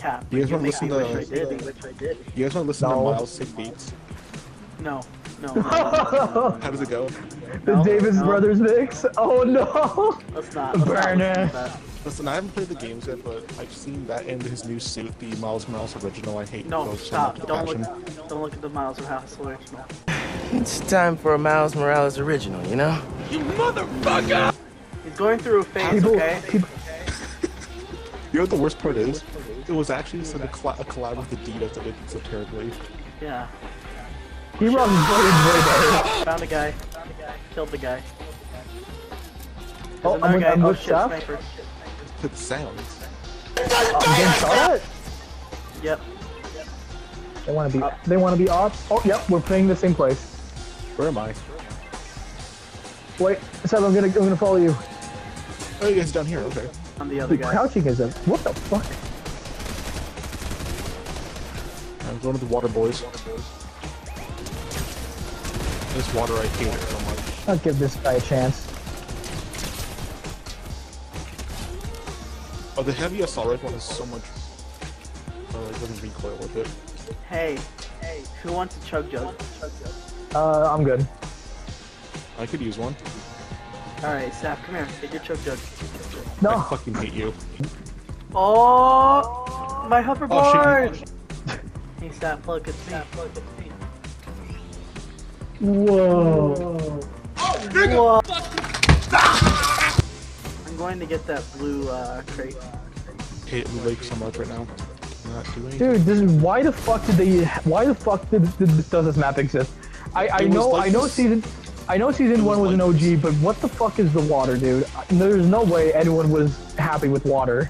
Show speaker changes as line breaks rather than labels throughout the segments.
Cap.
You guys wanna listen to-
wish I did. Wish I did.
You guys want to listen
No.
to Miles sick beats?
No. No. no, no, no,
How does it go?
The
No,
Davis
no.
Brothers mix. Oh no.
no. Let's not. Let's not
Burner.
listen to.
Listen, I haven't played the games yet, but I've seen that and his new suit, the Miles Morales original. I hate
No,
those
stop.
much
Don't
passion.
look. Don't look at the Miles Morales original.
It's time for a Miles Morales original, you know? You motherfucker!
He's going through a phase,
People,
okay?
people,
You know what the worst part is? It was actually just a, colla- a collab with Adidas that did it so terribly.
Yeah.
he runs way, way better.
Found a guy. Killed the guy.
Oh,
There's
I'm
another
with,
guy.
I'm
Oh shit,
Seth.
sniper.
It sounds.
I'm getting shot at.
Yep.
They want to be. They want to be ops. Oh, yep. We're playing the same place.
Where am I?
Wait, Seth, I'm gonna, I'm gonna follow you.
Oh, you guys down here. Okay.
I'm the other
The
guy.
crouching is a. What the fuck?
I'm going to the water boys. This water, I hate it so much.
I'll give this guy a chance.
Oh, the heavy assault rifle one is so much. Oh, it doesn't recoil with it.
Hey. Hey. Who wants a chug jug?
Uh, I'm good.
I could use one.
Alright, Saf, come here. Get your chug jug. No!
I
No.
fucking hate you.
Oh, my
Oh
hoverboard!
shit.
Hey, Saf, look, it's me.
Whoa.
Whoa. I'm going to get that blue uh, crate.
I hate Blue Lake so much right now. Not doing
Dude, this is why the fuck did they? Why the fuck did, did does this map exist? I I know
like
I know
this-
season. I know season
was
one was an OG,
this.
but what the fuck is the water, dude? There's no way anyone was happy with water.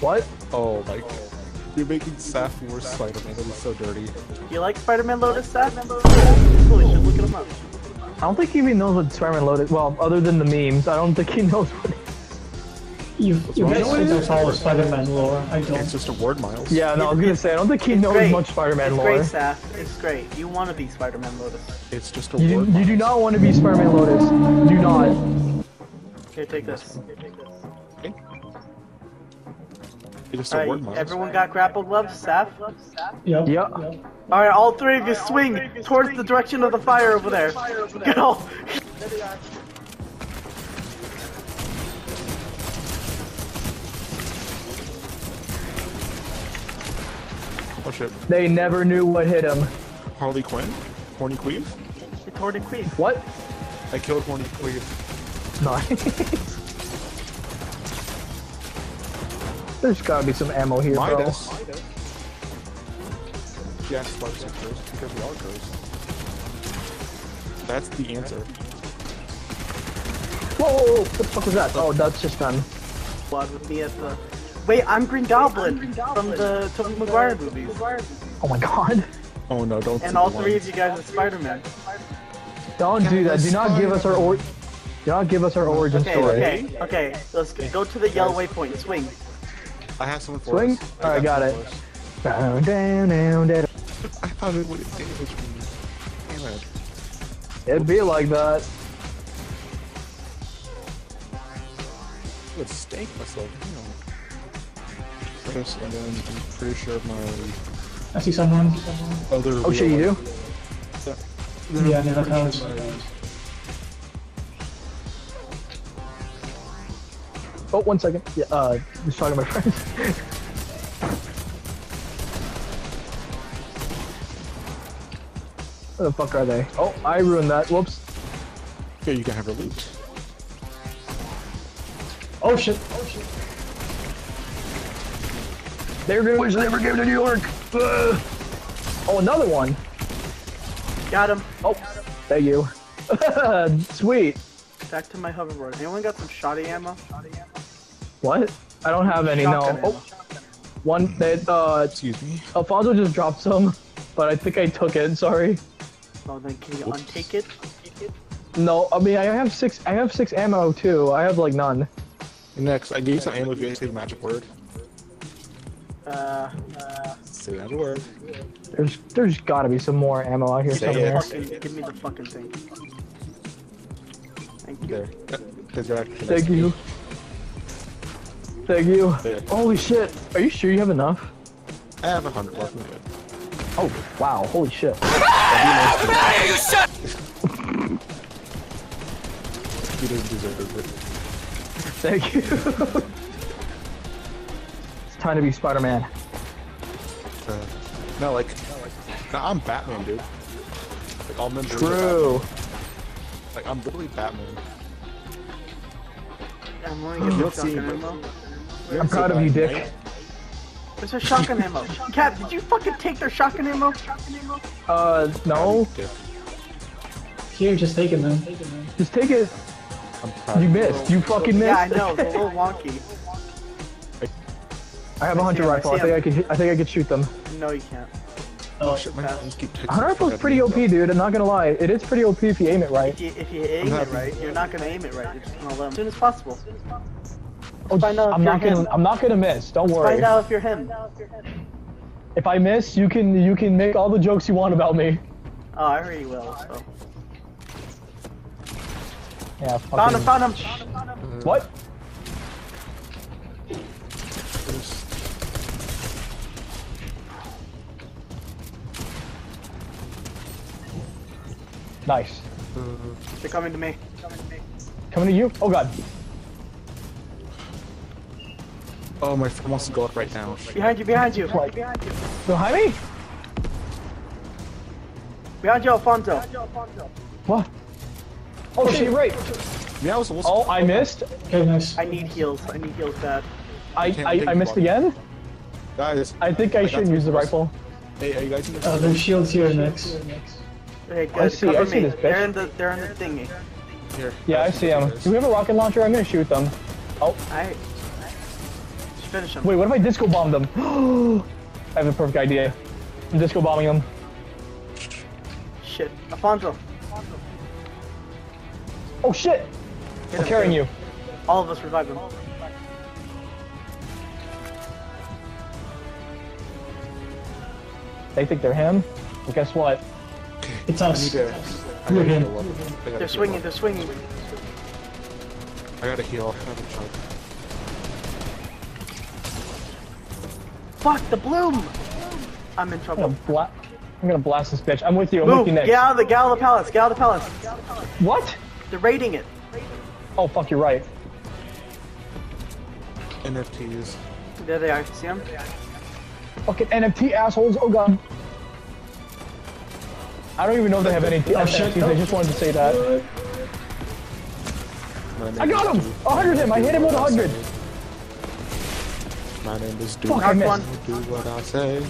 What?
Oh my god. You're making Saf worse Spider-Man. That is so dirty.
You like Spider-Man Lotus, Saf? Cool, you should look him up.
I don't think he even knows what Spider-Man Lotus. Well, other than the memes, I don't think he knows what.
You, you
wrong?
guys think that's all the Spider-Man lore. I
It's
don't.
It's just a word, Miles.
Yeah, no, I was gonna say I don't think he
It's
knows
great.
much Spider-Man
it's
lore.
great, Saf. It's great. You want to be Spider-Man Lotus.
It's just a
You,
word.
do- you do not want to be Spider-Man Lotus. Do not.
Here, take this.
Okay. It's just a word,
Alright, everyone got grapple gloves, Saf?
Yep.
Yeah.
Alright, all three of you swing towards the direction of the fire over there. Go!
Oh shit.
They never knew what hit him.
Harley Quinn? Horny Queen?
Retort and queen.
What?
I killed Horny Queen.
Nice. There's gotta be some ammo here, bro.
Midas. Yes, Spark Sectors, because we are girls. That's the answer.
Whoa, whoa, whoa, what the fuck was that? Oh, that's just done.
Squad with me at the. Wait, I'm Green Goblin from the Tobey Maguire movies.
Oh my god.
Oh no, don't
And all three of you guys are Spider-Man.
Don't do that. Do not give us our or. Do not give us our origin
Okay,
story.
okay, okay. Let's go, go to the yellow waypoint. Swing.
I have someone for
Swing?
us.
Alright, got it. Down, down, down, down.
I thought it would damage me. Damn it.
It'd be like that.
I would stank myself. Damn. Chris, and then I'm pretty sure my
I see someone.
other.
Oh shit, you do?
Yeah, near that house.
Oh, one second. Yeah, uh, just talking to my friends. Where the fuck are they? Oh, I ruined that. Whoops.
Yeah, you can have her loot.
Oh shit. Oh shit.
They're gonna wish they never came to New York. Ugh. Oh, another one.
Got him.
Oh, thank you. Sweet.
Back to my hoverboard. Anyone got some shoddy ammo?
What? I don't have any. No.
Shotgun ammo.
Oh, one that uh,
Excuse me.
Alfonso just dropped some, but I think I took it. Sorry.
Oh, then can you
Oops.
untake it?
No, I mean I have six. I have six ammo too. I have like none.
Next, I gave you some ammo if you guys say the magic word.
Uh, uh,
Say that word.
There's there's got to be some more ammo out here
Say
somewhere.
it.
fucking, give me the fucking thing. Thank you.
There. Because
Thank you. Thank you.
Yeah.
Holy shit. Are you sure you have enough?
I have a hundred left. I'm good.
Oh, wow. Holy shit.
He doesn't deserve it.
Thank you. it's time to be Spider-Man.
Uh, no, like, no, I'm Batman, dude. Like all men.
True.
Like I'm literally Batman.
I'm only getting
You'll
shotgun
see,
ammo.
I'm proud of you, Dick.
Where's their shotgun ammo? Cap, did you fucking take their shotgun ammo?
Uh, no.
Here, just take it, man.
Just take it. You missed. You fucking missed.
Yeah, I know. It's a little wonky.
I have a hunter
I see 'em, I
rifle. I
see
think
'em.
I could. I think I could shoot them.
No, you can't.
Oh,
Shit, my hands keep taking
Hunter rifle's pretty OP, dude. I'm not gonna lie. It is pretty OP if you aim it right.
If you, if you aim it right, you're not gonna aim it right. You're just gonna let him. As soon as possible.
Oh,
find out
I'm not gonna.
him.
I'm not gonna miss. Don't worry.
Find out if you're him.
If I miss, you can. You can make all the jokes you want about me.
Oh, I already will. So.
Yeah.
Found him.
Fucking,
Found him.
what? Nice.
They're coming to me.
Coming to you. Oh god.
Oh, my friend wants to go up right now.
Behind you. Behind you.
Like-
Behind you.
Behind me?
Behind you, Alfonso.
What? Oh shit! You're right.
Yeah, I was almost.
Oh, I missed.
okay, nice.
I need heals. I need heals bad.
I
can't
I, I missed
one.
again.
Guys,
I think I
got
shouldn't use the rifle.
hey, are you guys in the
Uh, there's shields here next.
Hey, good.
I see- I see
me.
this bitch.
They're in the. They're in the thingy.
here?
Yeah, I see him. Do we have a rocket launcher? I'm gonna shoot them. Oh,
I. Just finish him.
wait. What if I disco bomb them? I have a perfect idea. I'm disco bombing them.
Shit. Alfonso.
Oh shit!
hit
I'm carrying you.
All of us revive him.
They think they're him. But guess what?
It's us.
I
We're
gotta
him.
heal up. I gotta
They're swinging. They're swinging.
I gotta heal. I have a chunk.
Fuck the bloom. I'm in
I'm
trouble.
gonna, I'm gonna blast this bitch. I'm with you. I'm with
Move.
you
Get out of the. Get out of the palace. Get out of the palace.
What?
They're raiding it.
Oh fuck! You're right.
NFTs.
There they are. See them?
Fucking NFT assholes. Oh god. I don't even know if they have any
Oh, shit.
NFTs. I just wanted to say that. I got him!
Dude.
A hundred him! I hit him with a hundred!
My name is Dude.
Fuck, I
Knocked
missed.
one.
Do what I say.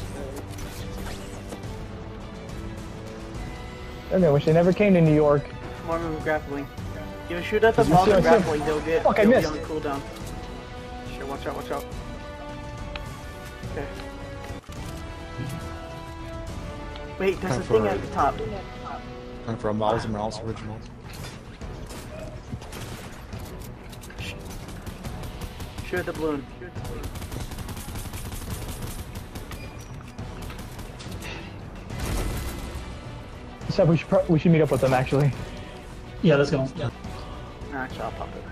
And I wish they never came to New York.
More move grappling. You shoot at them
You
while
see
they're
what I said?
grappling, they'll get
Fuck, I
they'll be
missed.
on cooldown. Shit, watch out, watch out. Okay. Wait, there's a thing
for-
at the top.
Time for a Miles Morales original.
Shoot at the balloon.
So we should pro- we should meet up with them actually.
Yeah, let's go.
Nah, Actually, I'll pop it.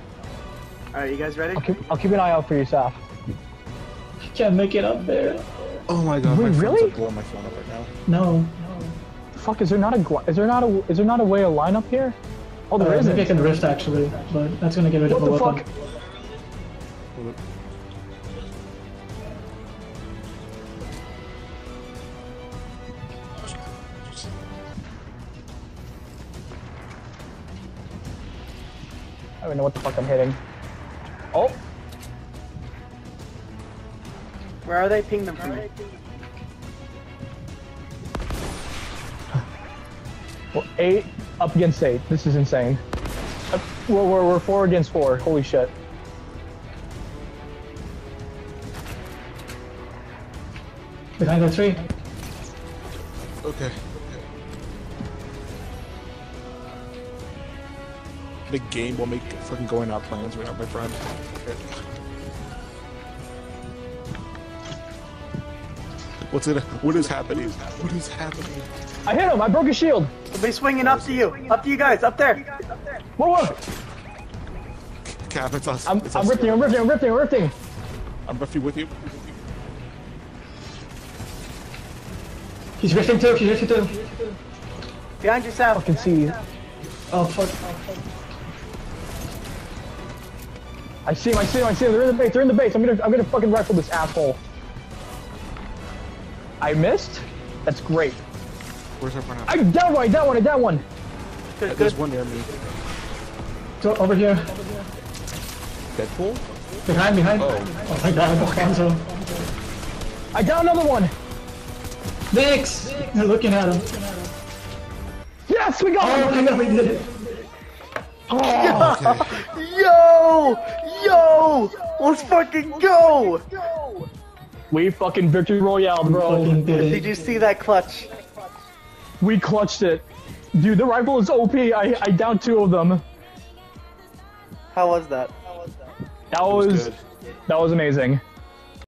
Alright, you guys ready?
I'll keep I'll keep an eye out for you, Saf.
Can't make it up there.
Oh my god,
Wait,
my friends
really?
are blowing my phone up right now.
No. no.
Fuck, is there not a is there not a is there not a way to line up here? Oh, there
Uh,
isn't.
maybe I can rift actually, but that's gonna get rid
What
of a
the
weapon.
fuck? Even know what the fuck I'm hitting. Oh,
Where are they? Ping them for me.
we're eight up against eight. This is insane. We're, we're, we're four against four. Holy shit.
Behind the tree.
Okay. The game will make fucking going out plans right now, my friend. What's it? What is happening? What is happening?
I hit him. I broke his shield.
They'll be swinging up to you. Up to you guys. Up there.
Whoa, whoa.
Cap, it's us.
I'm,
it's
I'm
us.
rifting. I'm rifting. I'm rifting. I'm rifting.
I'm roughly with you.
He's rifting too. He's rifting too.
Behind yourself. I
can see. You.
Oh fuck.
I see him. I see him. I see him. They're in the base. They're in the base. I'm gonna I'm gonna fucking rifle this asshole. I missed. That's great.
Where's our friend?
I down one. I down one. I down one.
Good,
There's
good.
one near me.
So over here.
Deadpool?
Behind, behind.
Oh.
Oh my god, Alfonso.
I down another one.
Vix! They're looking at him.
Yes, we got
Oh
him.
my god, we did it.
Yo! Yo! Let's fucking go!
We fucking victory royale, bro.
Did
Did you see that clutch?
We clutched it. Dude, the rifle is OP. I I downed two of them.
How was that?
That was
good.
that was amazing.